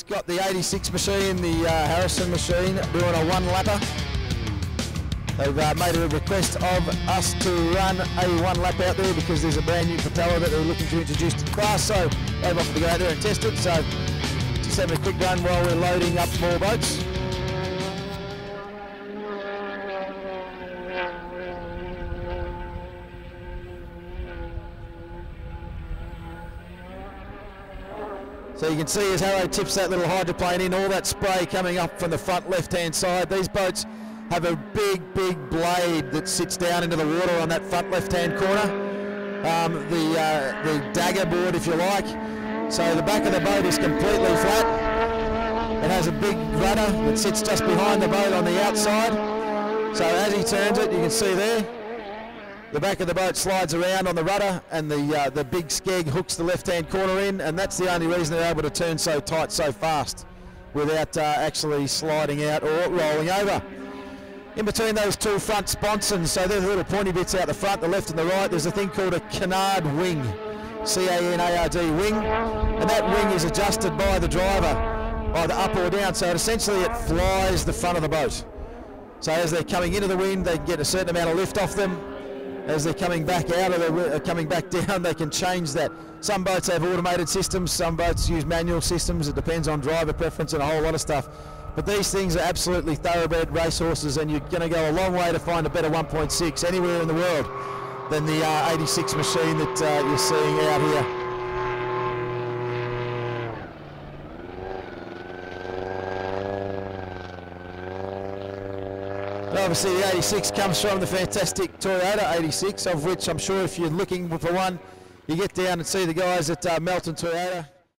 It's got the 86 machine, the uh, Harrison machine, doing a one lapper. They've uh, made a request of us to run a one lap out there because there's a brand new propeller that they're looking to introduce to the class. So they've offered to go out there and test it. So just having a quick run while we're loading up more boats. So you can see as Harrow tips that little hydroplane in, all that spray coming up from the front left-hand side. These boats have a big, big blade that sits down into the water on that front left-hand corner. Um, the, uh, the dagger board, if you like. So the back of the boat is completely flat. It has a big rudder that sits just behind the boat on the outside. So as he turns it, you can see there, the back of the boat slides around on the rudder and the uh, the big skeg hooks the left hand corner in and that's the only reason they're able to turn so tight so fast without uh, actually sliding out or rolling over. In between those two front sponsons, so there's little pointy bits out the front, the left and the right, there's a thing called a canard wing, C-A-N-A-R-D wing, and that wing is adjusted by the driver, either up or down, so it essentially it flies the front of the boat. So as they're coming into the wind, they can get a certain amount of lift off them, as they're coming back out or they're uh, coming back down, they can change that. Some boats have automated systems, some boats use manual systems. It depends on driver preference and a whole lot of stuff. But these things are absolutely thoroughbred racehorses, and you're going to go a long way to find a better 1.6 anywhere in the world than the uh, 86 machine that uh, you're seeing out here. Obviously the 86 comes from the fantastic Toyota 86, of which I'm sure if you're looking for one, you get down and see the guys at uh, Melton Toyota.